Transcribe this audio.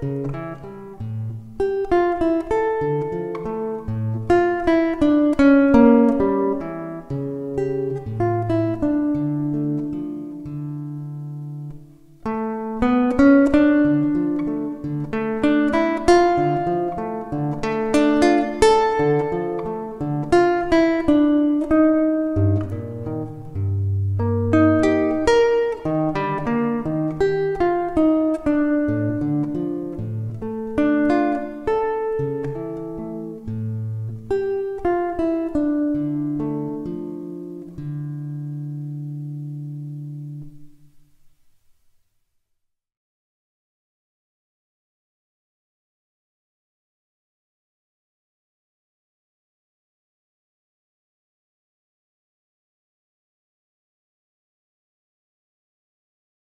Música